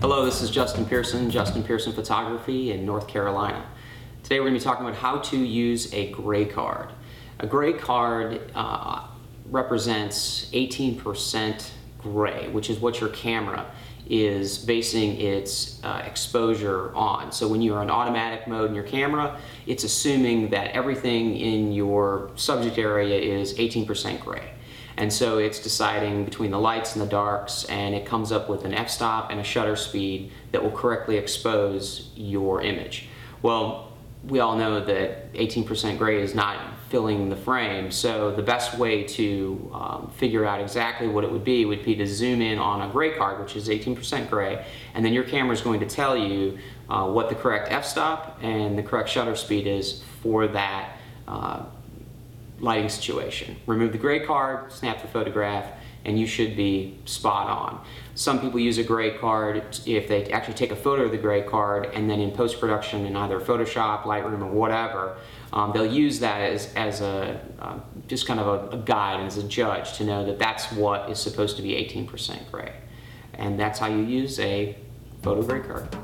Hello, this is Justin Pearson, Justin Pearson Photography in North Carolina. Today we're going to be talking about how to use a gray card. A gray card uh, represents 18% gray, which is what your camera is basing its uh, exposure on. So when you're in automatic mode in your camera, it's assuming that everything in your subject area is 18% gray. And so it's deciding between the lights and the darks, and it comes up with an f-stop and a shutter speed that will correctly expose your image. Well, we all know that 18% gray is not filling the frame, so the best way to um, figure out exactly what it would be would be to zoom in on a gray card, which is 18% gray, and then your camera is going to tell you uh, what the correct f-stop and the correct shutter speed is for that uh, lighting situation. Remove the gray card, snap the photograph, and you should be spot on. Some people use a gray card if they actually take a photo of the gray card and then in post-production in either Photoshop, Lightroom, or whatever, um, they'll use that as, as a uh, just kind of a, a guide and as a judge to know that that's what is supposed to be 18% gray. And that's how you use a photo gray card.